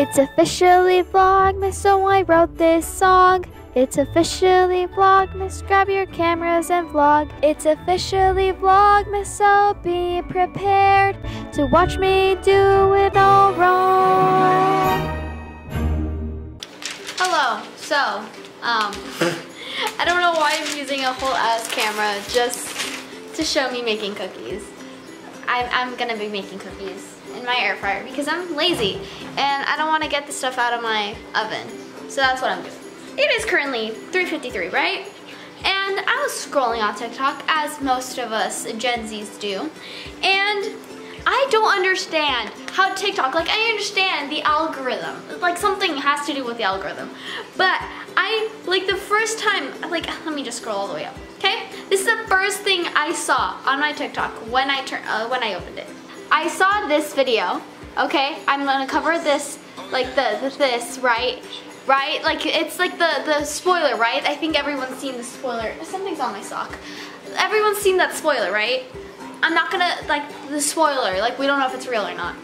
It's officially Vlogmas, so I wrote this song. It's officially Vlogmas, grab your cameras and vlog. It's officially Vlogmas, so be prepared to watch me do it all wrong. Hello, so, um, I don't know why I'm using a whole ass camera just to show me making cookies. I'm, I'm gonna be making cookies in my air fryer because I'm lazy and I don't want to get the stuff out of my oven. So that's what I'm doing. It is currently 3.53, right? And I was scrolling on TikTok as most of us Gen Zs do. And I don't understand how TikTok, like I understand the algorithm, like something has to do with the algorithm. But I, like the first time, like let me just scroll all the way up, okay? This is the first thing I saw on my TikTok when I, turn, uh, when I opened it. I saw this video, okay? I'm gonna cover this, like the, the this, right? Right? Like it's like the, the spoiler, right? I think everyone's seen the spoiler. Something's on my sock. Everyone's seen that spoiler, right? I'm not gonna, like, the spoiler, like we don't know if it's real or not.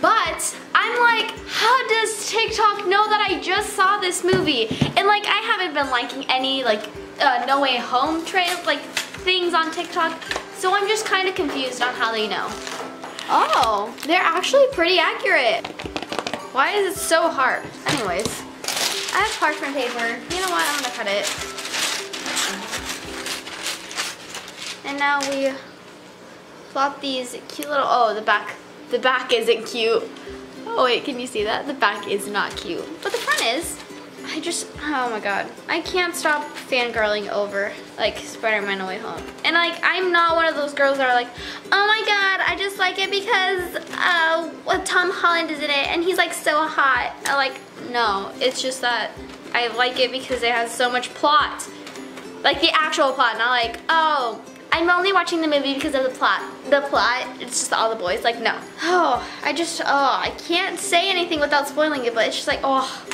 But I'm like, how does TikTok know that I just saw this movie? And like, I haven't been liking any like uh, No Way Home trail, like things on TikTok. So I'm just kind of confused on how they know. Oh, they're actually pretty accurate. Why is it so hard? Anyways, I have parchment paper. You know what, I'm gonna cut it. And now we plop these cute little, oh, the back, the back isn't cute. Oh wait, can you see that? The back is not cute, but the front is. I just, oh my god. I can't stop fangirling over, like, Spider-Man No Way Home. And, like, I'm not one of those girls that are like, oh my god, I just like it because uh, Tom Holland is in it and he's, like, so hot. I, like, no, it's just that I like it because it has so much plot. Like, the actual plot, not like, oh, I'm only watching the movie because of the plot. The plot, it's just all the boys. Like, no. Oh, I just, oh, I can't say anything without spoiling it, but it's just like, oh,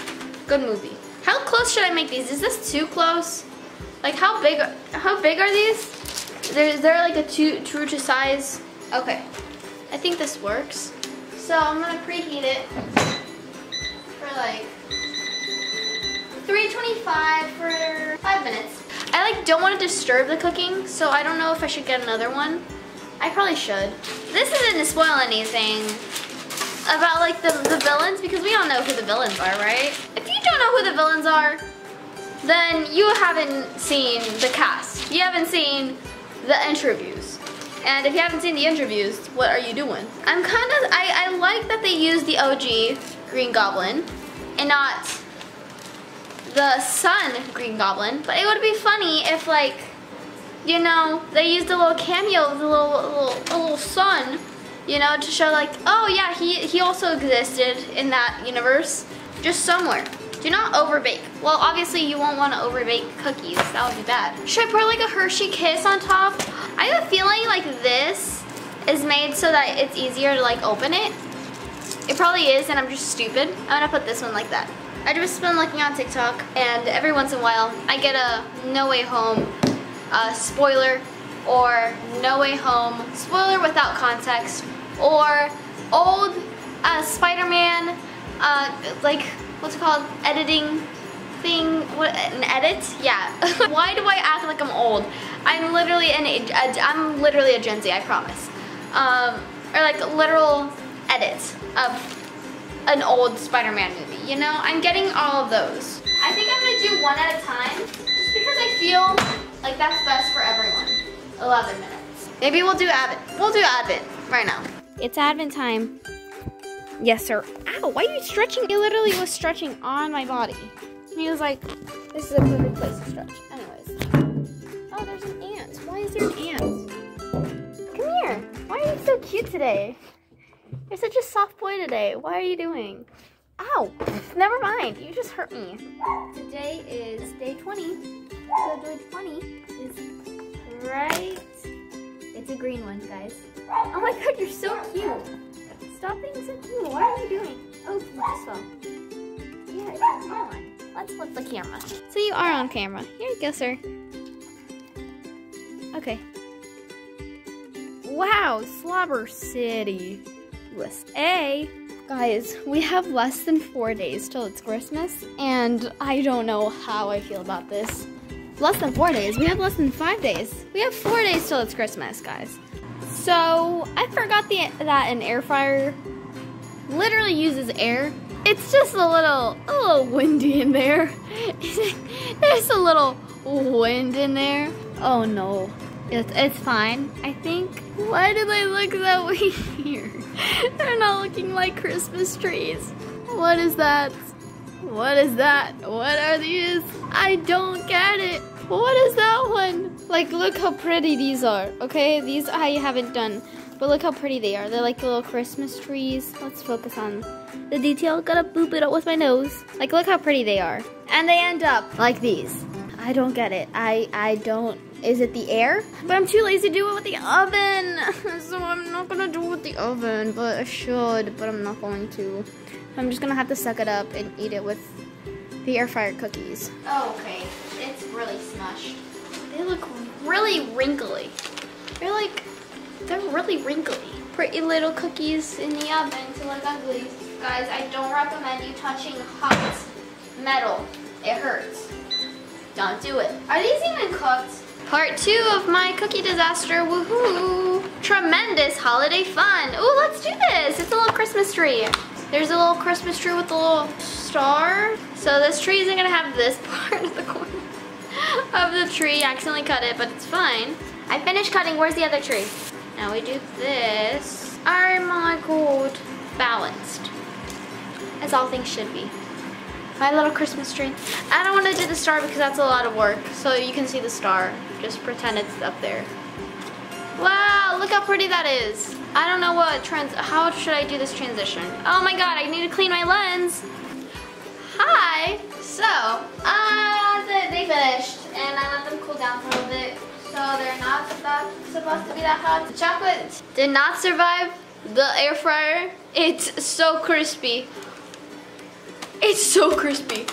good movie. How close should I make these? Is this too close? Like how big, how big are these? There, is there like a two, true to size? Okay, I think this works. So I'm gonna preheat it for like 325 for five minutes. I like don't want to disturb the cooking, so I don't know if I should get another one. I probably should. This isn't to spoil anything about like the, the villains because we all know who the villains are, right? Don't know who the villains are, then you haven't seen the cast. You haven't seen the interviews. And if you haven't seen the interviews, what are you doing? I'm kind of, I, I like that they use the OG Green Goblin and not the Son Green Goblin, but it would be funny if like, you know, they used a little cameo of the little, little, little son you know, to show like, oh yeah, he, he also existed in that universe, just somewhere. Do not overbake. Well, obviously you won't want to overbake cookies. That would be bad. Should I put like a Hershey Kiss on top? I have a feeling like this is made so that it's easier to like open it. It probably is and I'm just stupid. I'm gonna put this one like that. I just been looking on TikTok and every once in a while I get a No Way Home uh, spoiler or No Way Home spoiler without context or old uh, Spider-Man, uh, like, what's it called, editing thing, what, an edit? Yeah. Why do I act like I'm old? I'm literally an age, I'm literally a Gen Z, I promise. Um, or like literal edits of an old Spider-Man movie, you know? I'm getting all of those. I think I'm gonna do one at a time, just because I feel like that's best for everyone. 11 minutes. Maybe we'll do Advent. We'll do Advent right now. It's Advent time. Yes, sir. Ow, why are you stretching? He literally was stretching on my body. He was like, this is a perfect place to stretch. Anyways. Oh, there's an ant. Why is there an ant? Come here. Why are you so cute today? You're such a soft boy today. Why are you doing? Ow. Never mind. You just hurt me. Today is day 20. So day 20 is right. It's a green one, guys. Oh my god, you're so cute. Stop being so cute. What are you doing? Oh, just fell. Yeah, come on. Let's flip the camera. So you are on camera. Here you go, sir. Okay. Wow, Slobber City. List A. Guys, we have less than four days till it's Christmas, and I don't know how I feel about this. Less than four days? We have less than five days. We have four days till it's Christmas, guys. So, I forgot the, that an air fryer literally uses air. It's just a little, a little windy in there. There's a little wind in there. Oh no, it's, it's fine, I think. Why do they look that way here? They're not looking like Christmas trees. What is that? What is that? What are these? I don't get it. What is that one? Like, look how pretty these are, okay? These I haven't done, but look how pretty they are. They're like little Christmas trees. Let's focus on the detail. Gotta boop it up with my nose. Like, look how pretty they are. And they end up like these. I don't get it. I, I don't is it the air? But I'm too lazy to do it with the oven. so I'm not gonna do it with the oven, but I should, but I'm not going to. I'm just gonna have to suck it up and eat it with the air fryer cookies. Oh, okay. It's really smushed. They look really wrinkly. They're like, they're really wrinkly. Pretty little cookies in the oven to look ugly. Guys, I don't recommend you touching hot metal. It hurts. Don't do it. Are these even cooked? Part two of my cookie disaster, woohoo! Tremendous holiday fun. Ooh, let's do this. It's a little Christmas tree. There's a little Christmas tree with a little star. So this tree isn't gonna have this part of the corner of the tree. I accidentally cut it, but it's fine. I finished cutting, where's the other tree? Now we do this. Oh my god. Balanced. As all things should be my little Christmas tree. I don't want to do the star because that's a lot of work. So you can see the star. Just pretend it's up there. Wow, look how pretty that is. I don't know what trans, how should I do this transition? Oh my God, I need to clean my lens. Hi, so, uh, they, finished and I let them cool down for a little bit. So they're not supposed to be that hot. The chocolate did not survive the air fryer. It's so crispy. It's so crispy.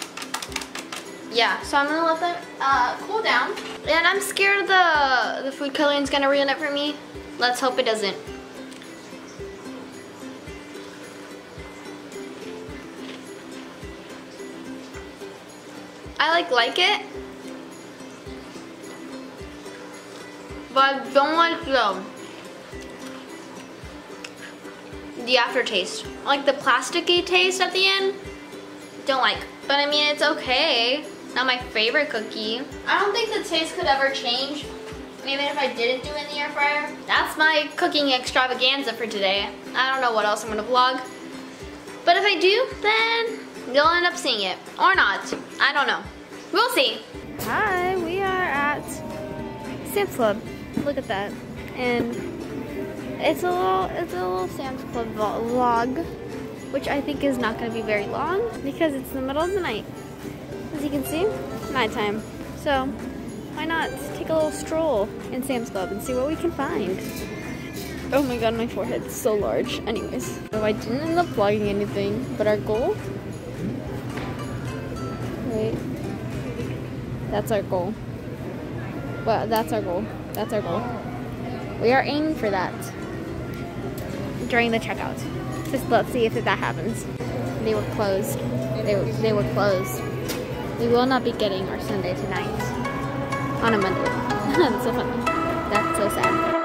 Yeah, so I'm gonna let them uh, cool down. And I'm scared the, the food coloring is gonna ruin it for me. Let's hope it doesn't. I like like it. But I don't like the, the aftertaste. Like the plasticky taste at the end don't like. But I mean, it's okay. Not my favorite cookie. I don't think the taste could ever change even if I didn't do it in the air fryer. That's my cooking extravaganza for today. I don't know what else I'm gonna vlog. But if I do, then you'll end up seeing it. Or not. I don't know. We'll see. Hi, we are at Sam's Club. Look at that. And it's a little it's a little Sam's Club vlog which I think is not going to be very long because it's the middle of the night. As you can see, nighttime. So why not take a little stroll in Sam's Club and see what we can find. Oh my god, my forehead's so large. Anyways, so I didn't end up vlogging anything, but our goal, wait, that's our goal. Well, that's our goal. That's our goal. We are aiming for that during the checkout. Just let's see if that happens. They were closed. They were, they were closed. We will not be getting our Sunday tonight. On a Monday. That's so funny. That's so sad.